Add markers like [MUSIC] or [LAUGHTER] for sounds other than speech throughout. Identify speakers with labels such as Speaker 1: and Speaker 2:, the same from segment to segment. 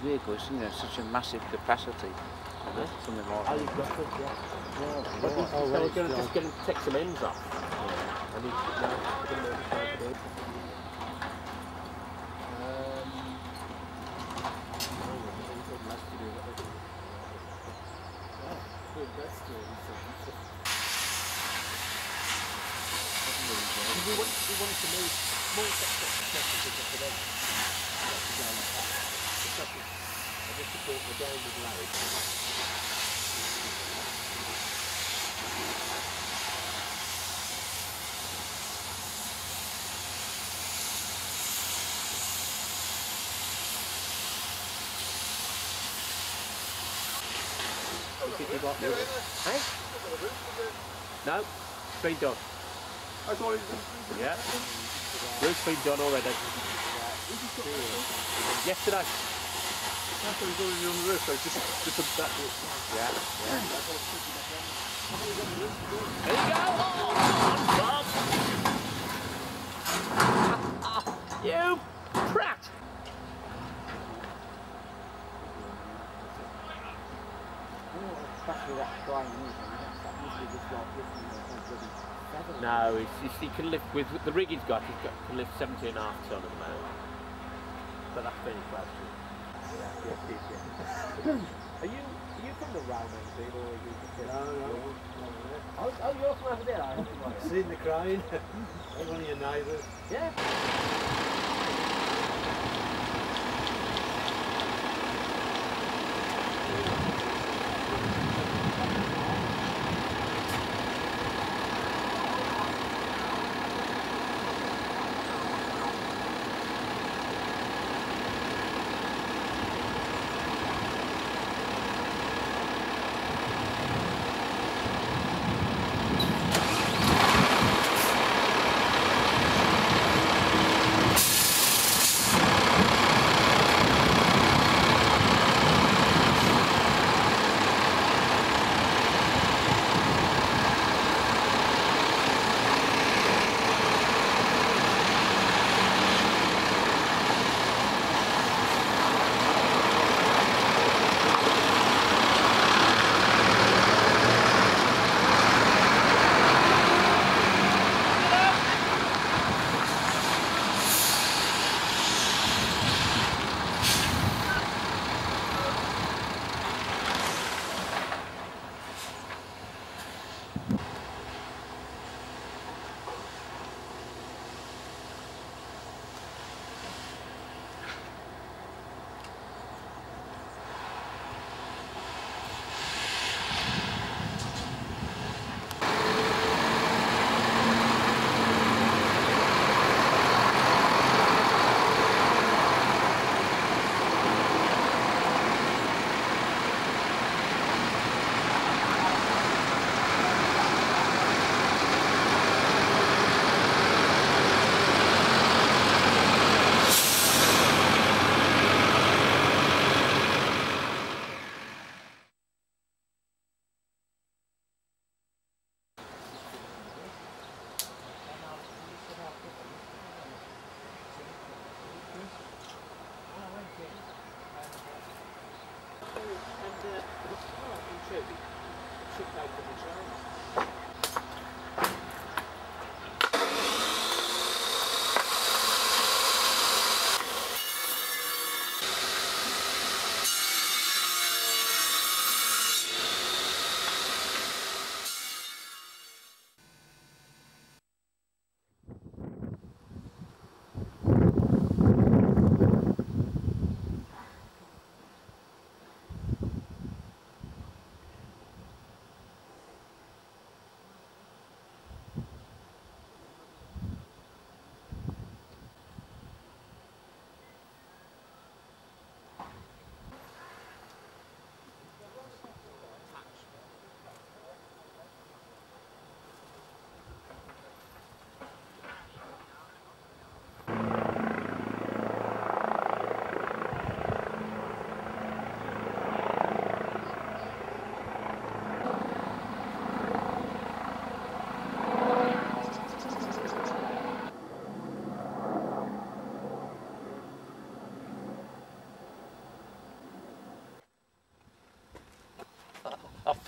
Speaker 1: vehicles, you know, such a massive capacity.
Speaker 2: Yeah.
Speaker 1: Something like
Speaker 2: Oh, you've got it, yeah.
Speaker 3: Yeah.
Speaker 2: But he's,
Speaker 3: Oh,
Speaker 2: he's
Speaker 3: right,
Speaker 2: going to just get him to take some ends off. And he's now going to make it try to do it. We want, we want to move more sections to get to them. Down like that. The second, I just the downward load. You think you got this? Hey? No, it's been done. Yeah. Roof's been done already. Yesterday. Yeah. There you go. Oh, Bob. you prat.
Speaker 3: Especially that drying movement, that usually just like this and there's no bloody feather.
Speaker 2: No, it's, it's, he can lift with, the rig he's got. He's got can lift 17 and a half ton at the moment. But that's been close to Are you are you from the round end, or are you just
Speaker 3: No, no.
Speaker 2: Oh, oh, you're from over there, you?
Speaker 3: Seen the crane. I'm [LAUGHS] one of your neighbours.
Speaker 2: Yeah.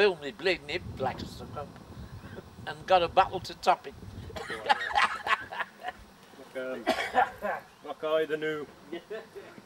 Speaker 4: Filled my bleeding hip like a sucker and got a bottle to top it.
Speaker 5: Look, um, look, I the new. [LAUGHS]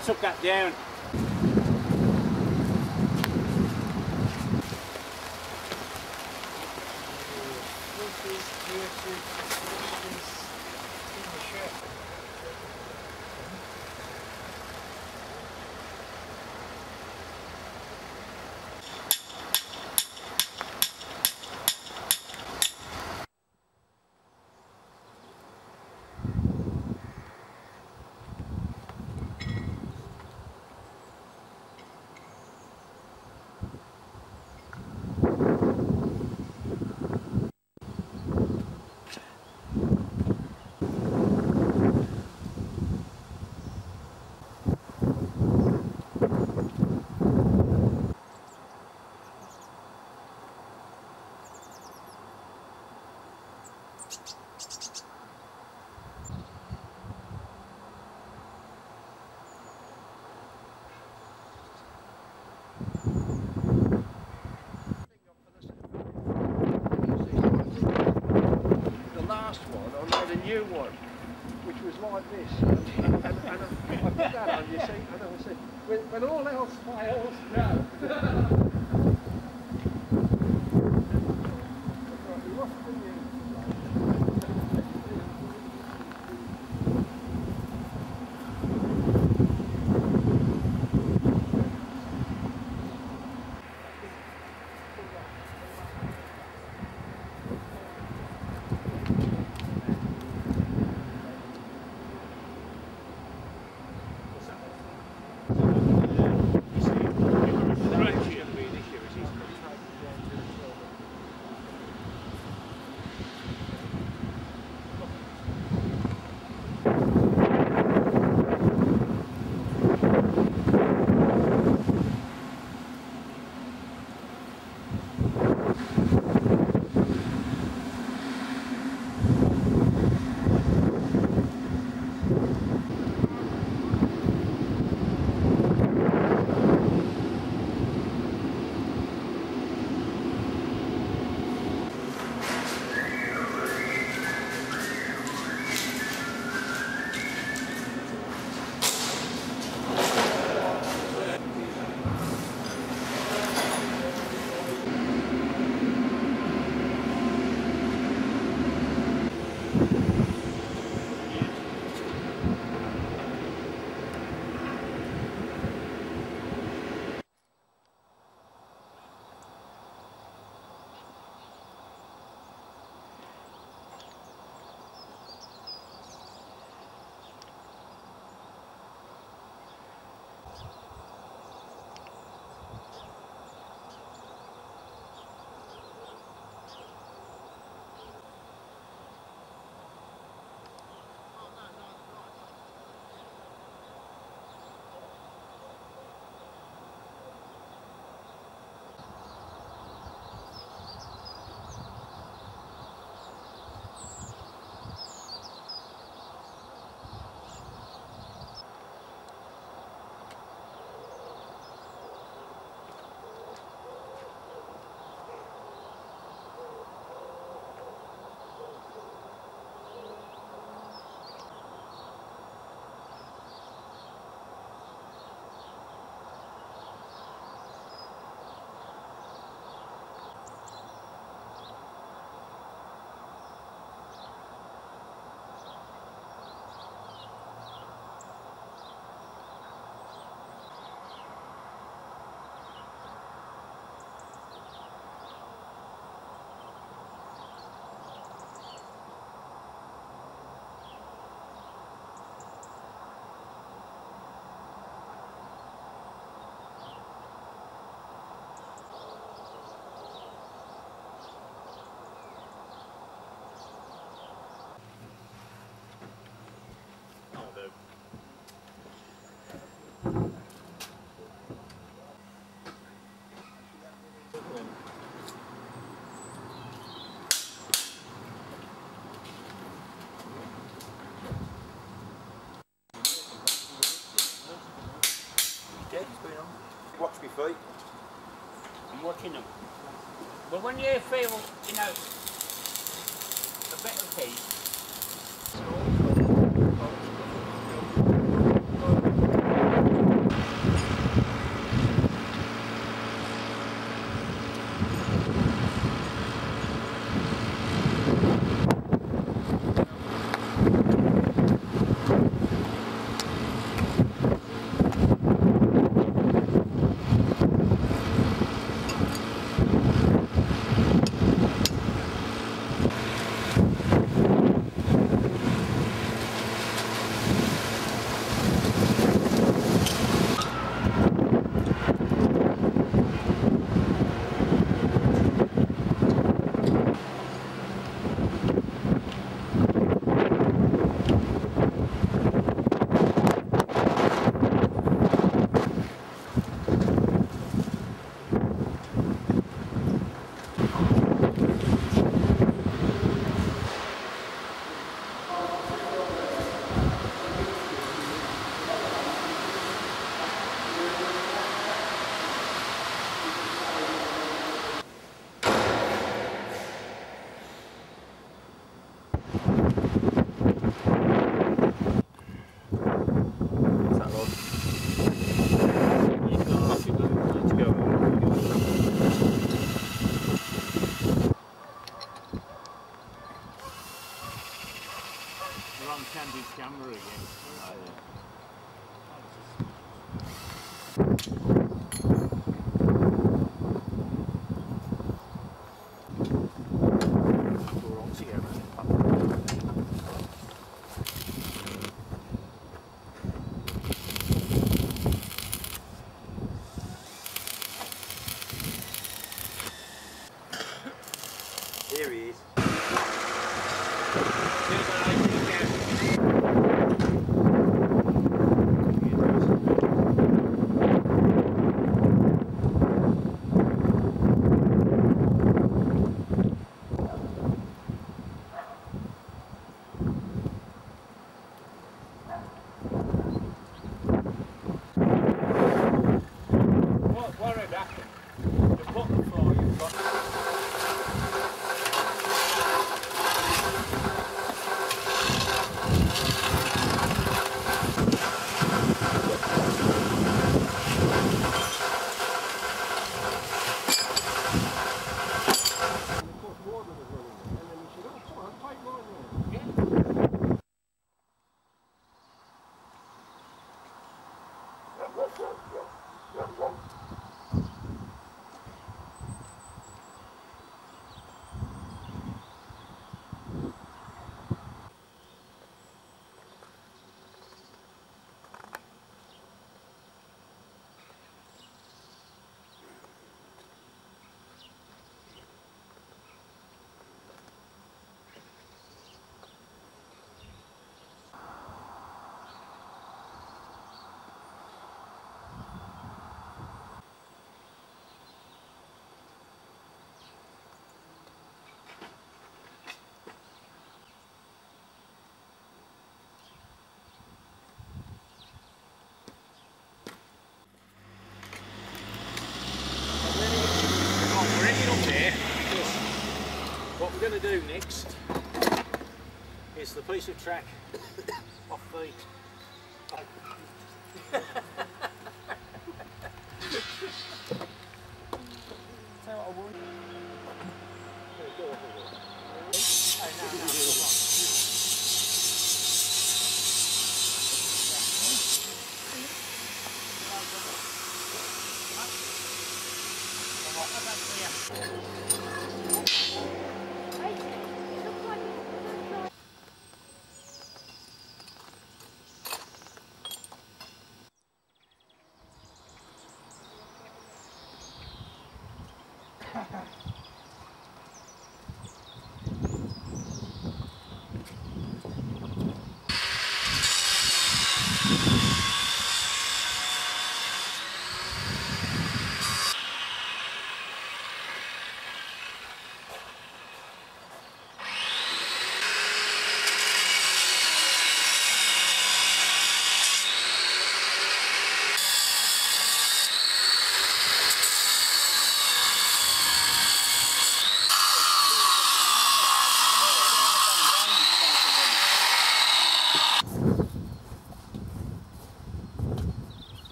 Speaker 4: Oh, took that down.
Speaker 6: New one, which was like this. And, and, and, I, I put that on, you see, and I said, when, when all else fails, no. [LAUGHS]
Speaker 7: Watch me feet.
Speaker 4: I'm watching them. But when you feel, you know,
Speaker 5: do next is the piece of track off feet.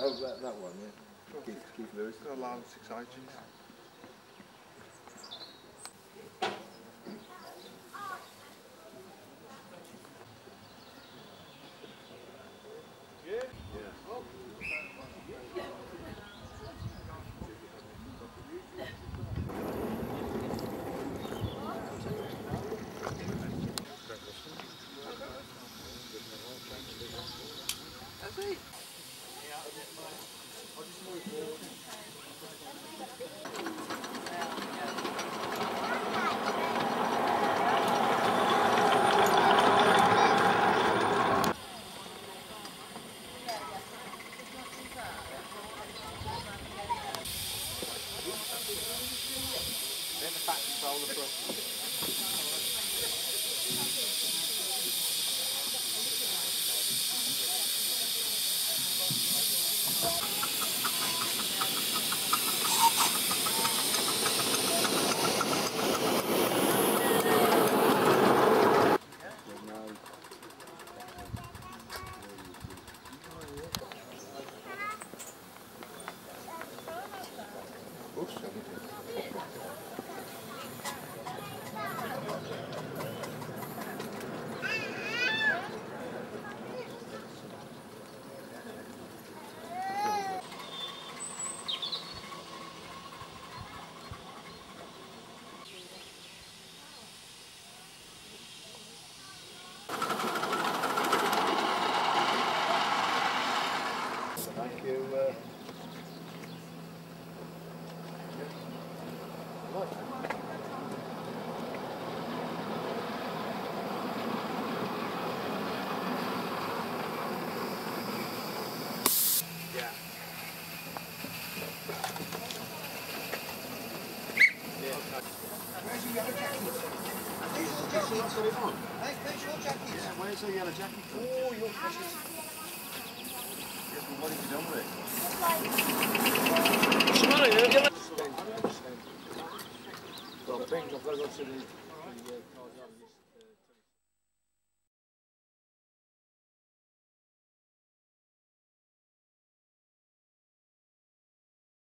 Speaker 5: Oh,
Speaker 8: that, that one, yeah. Keith, Keith Lewis.
Speaker 2: Got a lot of six ages. Where's the yellow jacket?